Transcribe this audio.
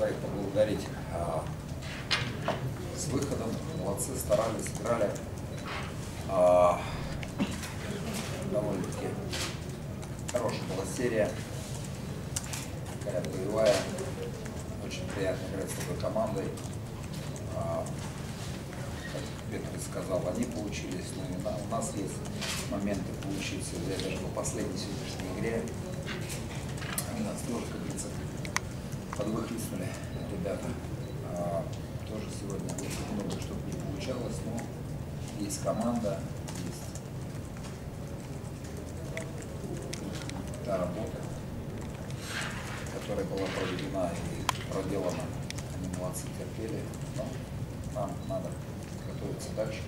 своих поблагодарить а, с выходом. Молодцы, старались, играли. А, довольно-таки хорошая была серия. Такая боевая. Очень приятно играть с такой командой. А, как Петр сказал, они получились, но у нас есть моменты получиться. Я даже по последней сегодняшней игре они нас тоже, как подвыхлестнули ребята. А, тоже сегодня очень много что не получалось, но есть команда, есть та работа, которая была проведена и проделана. Они молодцы, терпели, но нам надо готовиться дальше.